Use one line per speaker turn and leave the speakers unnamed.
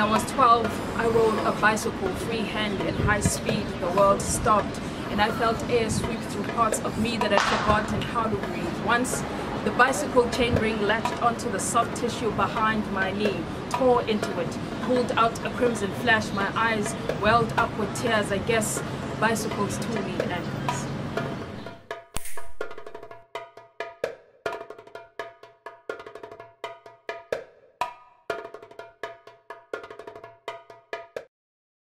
When I was 12, I rode a bicycle freehand at high speed. The world stopped and I felt air sweep through parts of me that had forgotten how to breathe. Once, the bicycle chain ring latched onto the soft tissue behind my knee, tore into it, pulled out a crimson flash. My eyes welled up with tears. I guess bicycles too need.